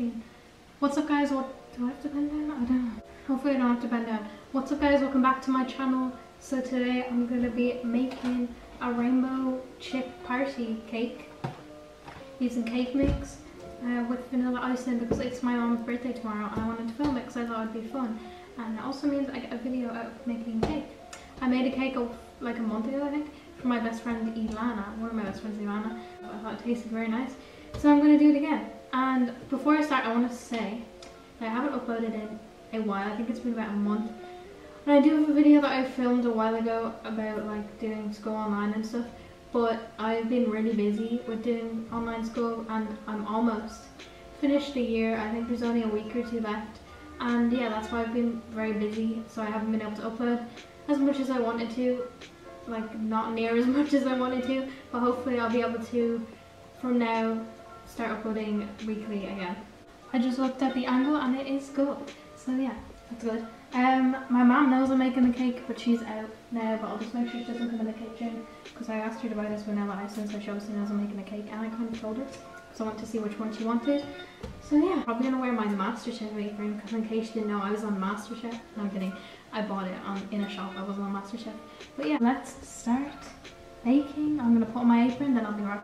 16. What's up guys? What do I have to bend down? I don't know. Hopefully I don't have to bend down. What's up guys? Welcome back to my channel. So today I'm to be making a rainbow chip party cake using cake mix uh, with vanilla icing because it's my mom's birthday tomorrow and I wanted to film it because I thought it'd be fun. And it also means I get a video of making cake. I made a cake of, like a month ago I think for my best friend Ilana, one of my best friends Ilana. I thought it tasted very nice. So I'm to do it again. And before I start I want to say that I haven't uploaded in a while. I think it's been about a month. And I do have a video that I filmed a while ago about like doing school online and stuff. But I've been really busy with doing online school and I'm almost finished the year. I think there's only a week or two left. And yeah, that's why I've been very busy. So I haven't been able to upload as much as I wanted to. Like not near as much as I wanted to. But hopefully I'll be able to, from now, start uploading weekly again. I just looked at the angle and it is good. So yeah, that's good. Um, my mom knows I'm making the cake, but she's out now, but I'll just make sure she doesn't come in the kitchen because I asked her to buy this vanilla icing, so she obviously knows I'm making a cake, and I kind of told her, so I want to see which one she wanted. So yeah, probably gonna wear my MasterChef apron because in case you didn't know, I was on MasterChef. No, I'm kidding. I bought it on in a shop. I wasn't on MasterChef. But yeah, let's start baking. I'm gonna put on my apron, then I'll be right.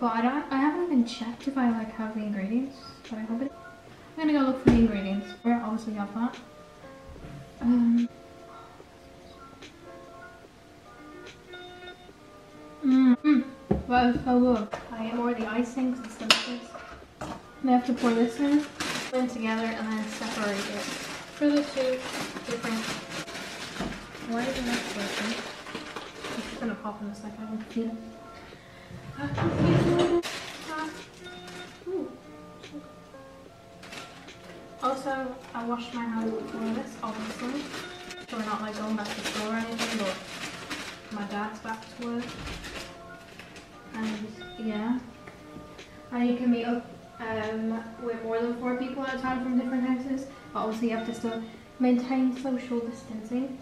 But I don't. I haven't even checked if I like have the ingredients, but I hope it. I'm gonna go look for the ingredients. We obviously have that. Um. Mmm. Mm. That is so good. I get more of the icing because it's delicious. I have to pour this in, it together, and then separate it for the two different. Why is it not working? It's gonna pop in a second. I can feel it. Also, I washed my hands before this, obviously. So we're not like going back to school or anything, but my dad's back to work. And yeah. And you can meet up um, with more than four people at a time from different houses. But obviously you have to still maintain social distancing.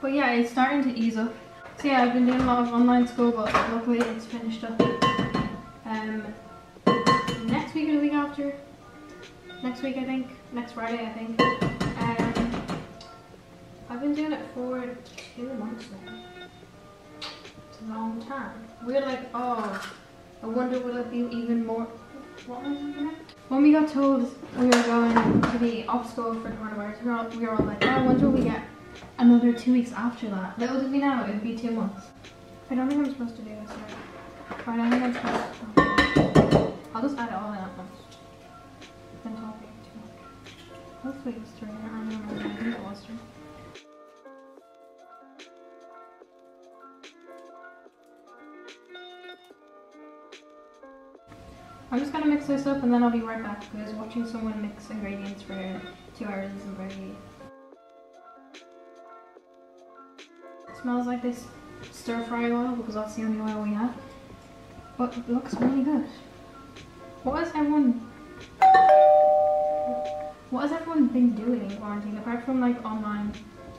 But yeah, it's starting to ease up. So yeah, I've been doing a lot of online school, but luckily it's finished up. Um, next week or the week after, next week I think, next Friday I think. Um, I've been doing it for two months now. It's a long time. We're like, oh, I wonder will it be even more. What was it? When we got told we were going to be off school for coronavirus, we were all, we were all like, oh, I wonder we get another two weeks after that. That would be now, it would be two months. I don't think I'm supposed to do this right. I don't think I'm supposed to. I'll just add it all in at once. Been talking too much. Hopefully it's three. I don't remember. I think it was three. I'm just gonna mix this up and then I'll be right back because watching someone mix ingredients for two hours isn't very. Smells like this stir fry oil because that's the only oil we have. But it looks really good. What has everyone what has everyone been doing in quarantine apart from like online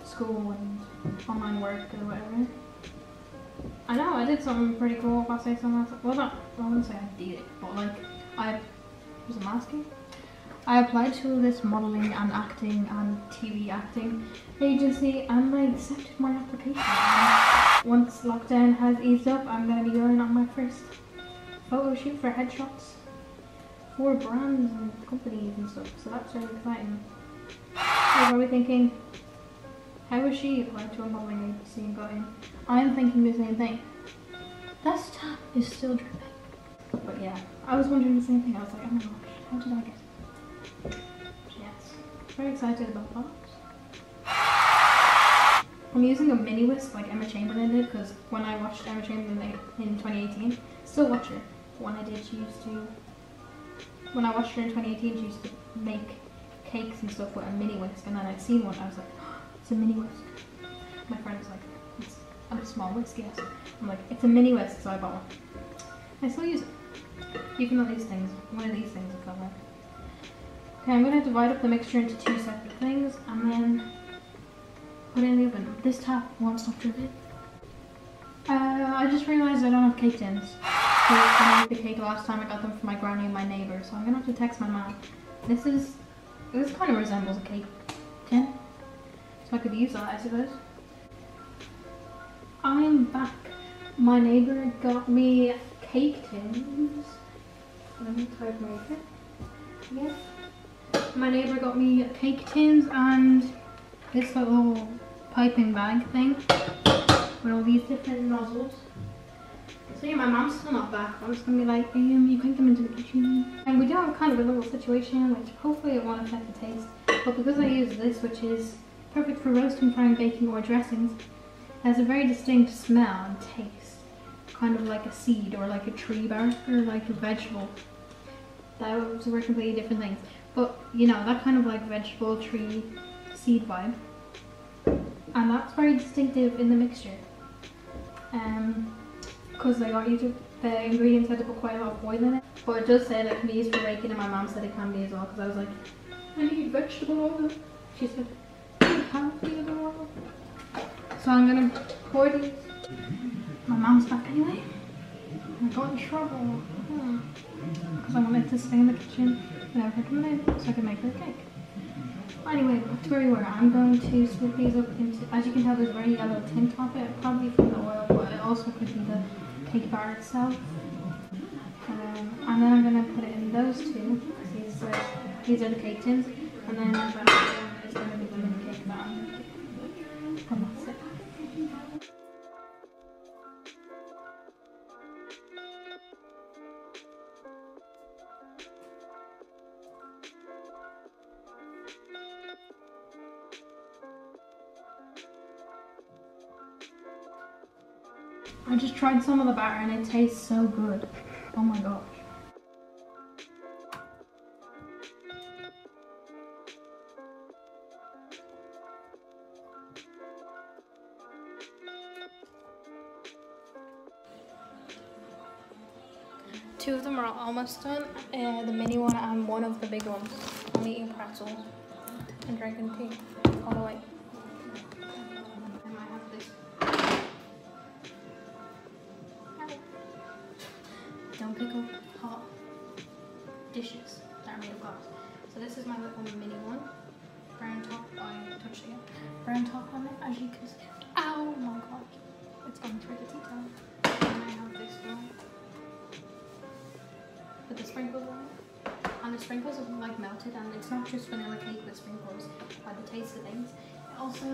school and online work or whatever? I know, I did something pretty cool if I say something well not I wouldn't say I did it, but like I was I'm asking. I applied to this modelling and acting and TV acting agency and they accepted my application. Once lockdown has eased up, I'm going to be going on my first photo shoot for headshots for brands and companies and stuff. So that's really exciting. You're probably thinking, how was she applied to a modelling agency and got in? I'm thinking the same thing. This tap is still dripping. But yeah, I was wondering the same thing. I was like, oh my gosh, how did I get very excited about that. I'm using a mini whisk like Emma Chamberlain did because when I watched Emma Chamberlain in 2018, still watch her. When I did, she used to, when I watched her in 2018, she used to make cakes and stuff with a mini whisk and then I'd seen one, I was like, oh, it's a mini whisk. My friend was like, it's a small whisk, yes. I'm like, it's a mini whisk, so I bought one. I still use it. Even though these things, one of these things will cover. Okay, I'm going to divide up the mixture into two separate things and then put it in the oven. This tap won't stop dripping. Uh, I just realised I don't have cake tins. who made the cake last time. I got them from my granny and my neighbour, so I'm gonna have to text my mom. This is, this kind of resembles a cake tin, so I could use that, I suppose. I'm back. My neighbour got me cake tins. Let me to make it. Yeah. My neighbour got me cake tins and this little piping bag thing with all these different nozzles. So yeah, my mom's still not back. I'm just gonna be like, um, you can come into the kitchen. And we do have kind of a little situation, which hopefully it won't affect the taste. But because I use this, which is perfect for roasting, frying, baking, or dressings, it has a very distinct smell and taste. Kind of like a seed or like a tree bark or like a vegetable. Those were completely different things. But you know, that kind of like vegetable, tree, seed vibe. And that's very distinctive in the mixture. Um, because I got you to, the ingredients had to put quite a lot of oil in it. But it does say that it can be used for baking and my mom said it can be as well because I was like, I need vegetable oil. She said, you have vegetable oil. So I'm gonna pour these. My mom's back anyway. I got in trouble. Because I wanted to stay in the kitchen so I can make her a cake. Anyway, back to where we were. I'm going to split these up into, as you can tell there's very yellow tint off it, probably from the oil, but it also could be the cake bar itself. Um, and then I'm going to put it in those two, these are, these are the cake tins, and then one is going to be the cake bar. And that's I just tried some of the batter and it tastes so good. Oh my gosh. Two of them are almost done. Uh, the mini one and one of the big ones. I'm eating pretzels and drinking tea all the way. My little mini one. Brown top, I touched it again. Brown top on it, as you can see. Ow my god. It's going through the towel. And I have this one. With the sprinkles on it. And the sprinkles are like melted and it's not just vanilla cake with sprinkles by the taste of things. It also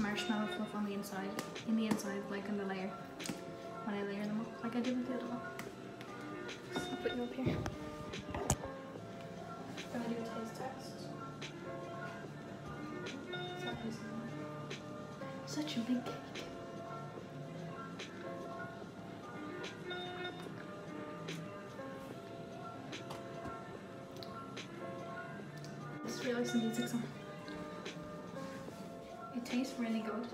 marshmallow fluff on the inside, in the inside, like in the layer. When I layer them up, like I did with the other one. So I'll put you up here. Gonna do a taste test. Such a big cake. Just realized some music on. It tastes really good,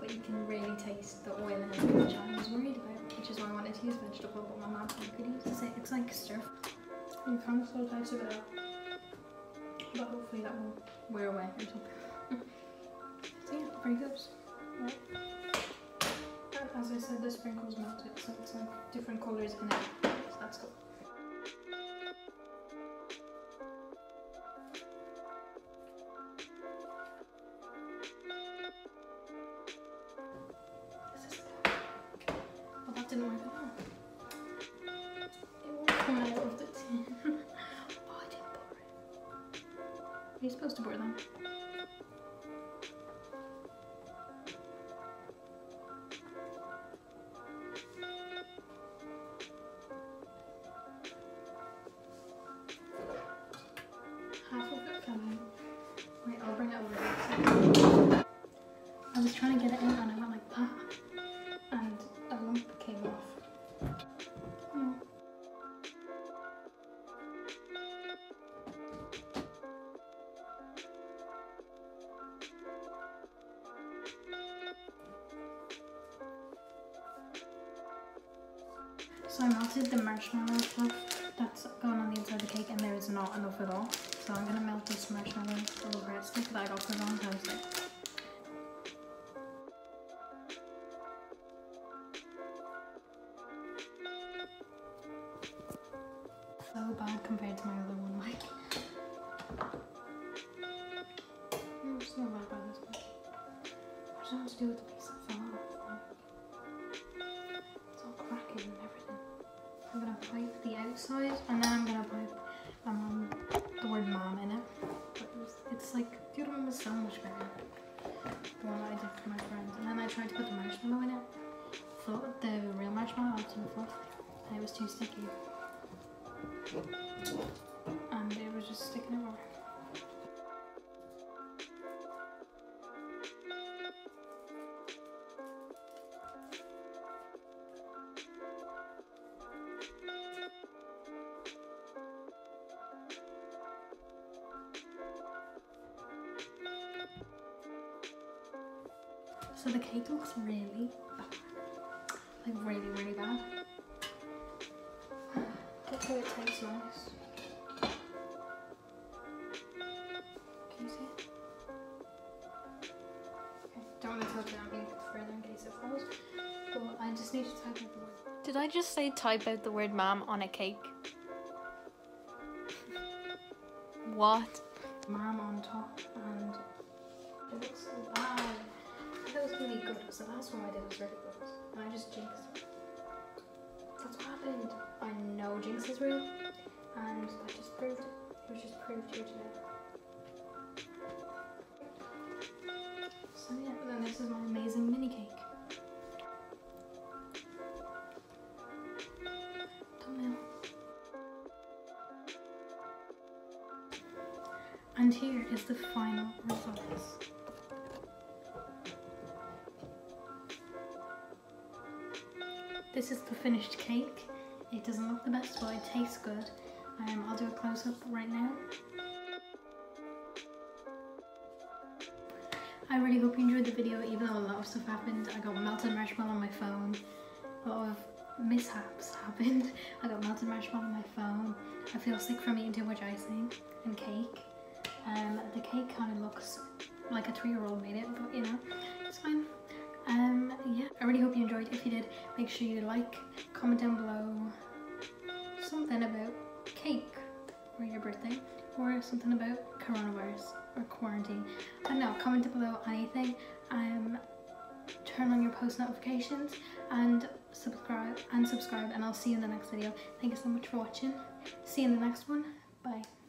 but you can really taste the oil in it, which I was worried about, which is why I wanted to use vegetable, but my mom could use it. It's like stir. You can still taste it out, but hopefully that will wear away or something. so yeah, very good. And as I said, the sprinkles melted, so it's like different colours in it. Supposed to pour them? So I melted the marshmallow fluff that's going on the inside of the cake and there is not enough at all. So I'm gonna melt this marshmallow little breadstick that I got for Valentine's Day. So bad compared to my other one, like. It's not bad by this one. I don't what to do with the for my friends. And then I tried to put the marshmallow in it. Float the real marshmallow onto the fluff and it was too sticky. Um, and it was just sticking everywhere. So the cake looks really bad. Like really, really bad. Look how it tastes nice. Can you see it? Okay, don't want to touch it on me further in case it falls. But I just need to type out the word. Did I just say type out the word mom on a cake? what? Mom on top and it looks so bad. I it was gonna be good because the last one I did was really good. And I just jinxed it. That's what happened. I know Jinx is real and that just proved it. It was just proved here today. So yeah, then this is my amazing mini cake. And here is the final results. This is the finished cake. It doesn't look the best, but it tastes good. Um, I'll do a close-up right now. I really hope you enjoyed the video, even though a lot of stuff happened. I got melted marshmallow on my phone. A lot of mishaps happened. I got melted marshmallow on my phone. I feel sick from eating too much icing and cake. Um, the cake kind of looks like a three-year-old made it, but you know, it's fine. Um, yeah, I really hope you enjoyed. If you did, make sure you like, comment down below something about cake or your birthday or something about coronavirus or quarantine. I don't know, comment down below anything. Um, turn on your post notifications and subscribe and subscribe and I'll see you in the next video. Thank you so much for watching. See you in the next one. Bye.